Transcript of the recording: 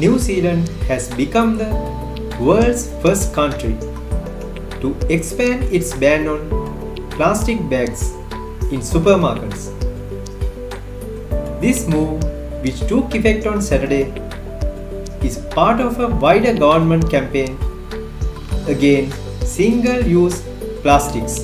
New Zealand has become the world's first country to expand its ban on plastic bags in supermarkets. This move, which took effect on Saturday, is part of a wider government campaign against single use plastics.